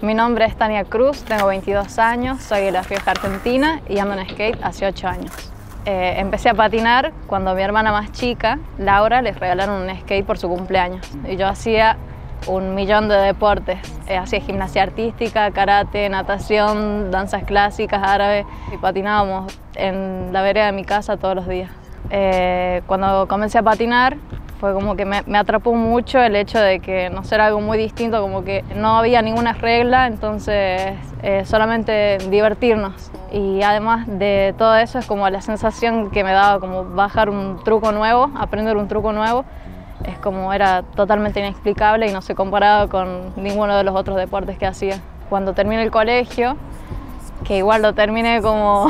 Mi nombre es Tania Cruz, tengo 22 años, soy de La Rioja, Argentina y ando en skate hace 8 años. Eh, empecé a patinar cuando mi hermana más chica, Laura, les regalaron un skate por su cumpleaños. Y yo hacía un millón de deportes. Eh, hacía gimnasia artística, karate, natación, danzas clásicas, árabes y patinábamos en la vereda de mi casa todos los días. Eh, cuando comencé a patinar fue como que me, atrapó mucho el hecho de que no ser algo muy distinto, como que no había ninguna regla, entonces eh, solamente divertirnos. Y además de todo eso es como la sensación que me daba como bajar un truco nuevo, aprender un truco nuevo, es como era totalmente inexplicable y no se comparaba con ninguno de los otros deportes que hacía. Cuando terminé el colegio, que igual lo terminé como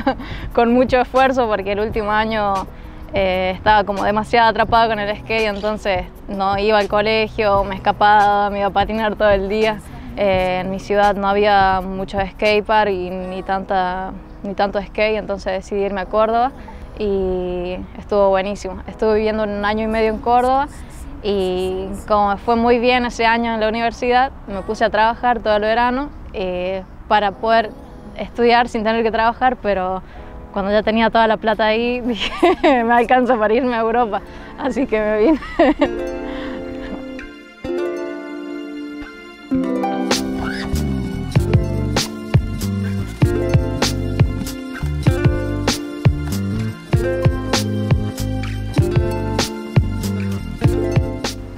con mucho esfuerzo porque el último año eh, estaba como demasiado atrapada con el skate, entonces no iba al colegio, me escapaba, me iba a patinar todo el día. Eh, en mi ciudad no había mucho skatepark y ni, tanta, ni tanto skate, entonces decidí irme a Córdoba y estuvo buenísimo. Estuve viviendo un año y medio en Córdoba y como fue muy bien ese año en la universidad, me puse a trabajar todo el verano eh, para poder estudiar sin tener que trabajar, pero cuando ya tenía toda la plata ahí, dije, me alcanza para irme a Europa, así que me vine.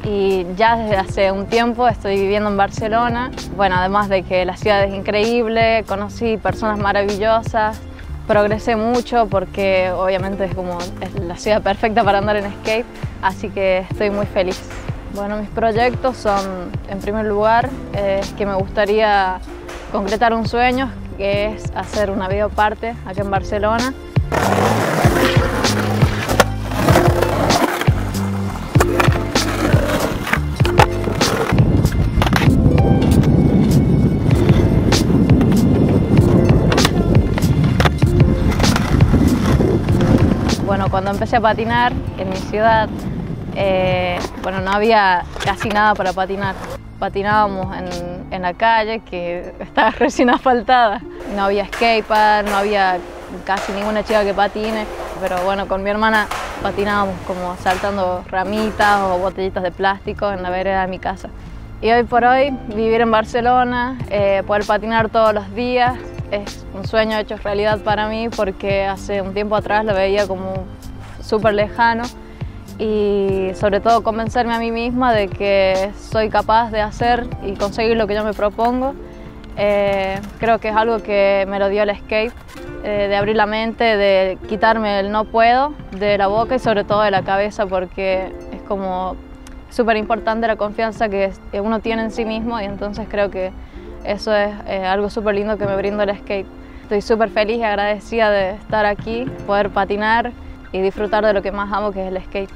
y ya desde hace un tiempo estoy viviendo en Barcelona. Bueno, además de que la ciudad es increíble, conocí personas maravillosas, progresé mucho porque obviamente es como la ciudad perfecta para andar en skate, así que estoy muy feliz. Bueno, mis proyectos son, en primer lugar, que me gustaría concretar un sueño, que es hacer una videoparte aquí en Barcelona. Cuando empecé a patinar en mi ciudad, eh, bueno, no había casi nada para patinar. Patinábamos en, la calle, que estaba recién asfaltada. No había skatepark, no había casi ninguna chica que patine, pero bueno, con mi hermana patinábamos como saltando ramitas o botellitas de plástico en la vereda de mi casa. Y hoy por hoy, vivir en Barcelona, eh, poder patinar todos los días, es un sueño hecho realidad para mí porque hace un tiempo atrás lo veía como súper lejano y sobre todo convencerme a mí misma de que soy capaz de hacer y conseguir lo que yo me propongo. Eh, creo que es algo que me lo dio el skate, eh, de abrir la mente, de quitarme el no puedo de la boca y sobre todo de la cabeza porque es como súper importante la confianza que uno tiene en sí mismo y entonces creo que eso es algo súper lindo que me brinda el skate. Estoy súper feliz y agradecida de estar aquí, poder patinar y disfrutar de lo que más amo, que es el skate.